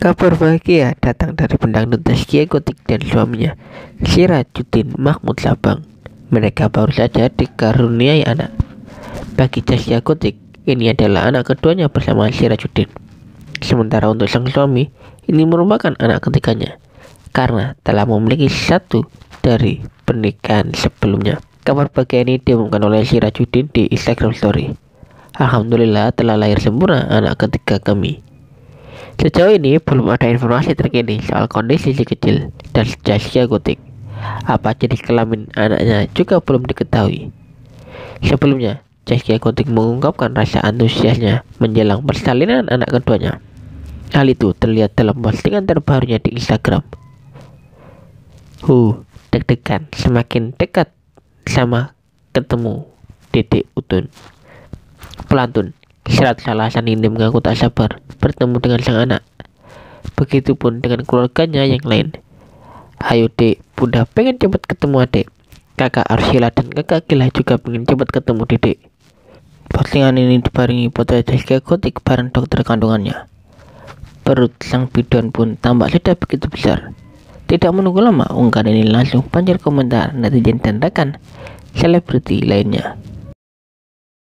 Kabar bahagia datang dari pendangdut Zaskia Gotik dan suaminya, Sirajuddin Mahmud Sabang. Mereka baru saja dikaruniai anak. Bagi Zaskia Gotik, ini adalah anak keduanya bersama Sirajuddin. Sementara untuk sang suami, ini merupakan anak ketiganya, karena telah memiliki satu dari pernikahan sebelumnya. Kabar bahagia ini diumumkan oleh Sirajuddin di Instagram Story. Alhamdulillah telah lahir sempurna anak ketiga kami. Sejauh ini belum ada informasi terkini soal kondisi si kecil dan Zaskia Gotik. Apa jenis kelamin anaknya juga belum diketahui. Sebelumnya, Zaskia Gotik mengungkapkan rasa antusiasnya menjelang persalinan anak keduanya. Hal itu terlihat dalam postingan terbarunya di Instagram. Hu, deg-degan semakin dekat sama ketemu Dedek Utun. Pelantun, Syarat alasan ini mengaku tak sabar bertemu dengan sang anak. Begitupun dengan keluarganya yang lain. Ayo dek, bunda pengen cepat ketemu adik. Kakak Arsila dan kakak Gila juga pengen cepat ketemu dedek. Postingan ini dibarengi foto Jessica Gotik bareng dokter kandungannya. Perut sang biduan pun tampak sudah begitu besar. Tidak menunggu lama, unggahan ini langsung banjir komentar netizen dan rekan selebriti lainnya.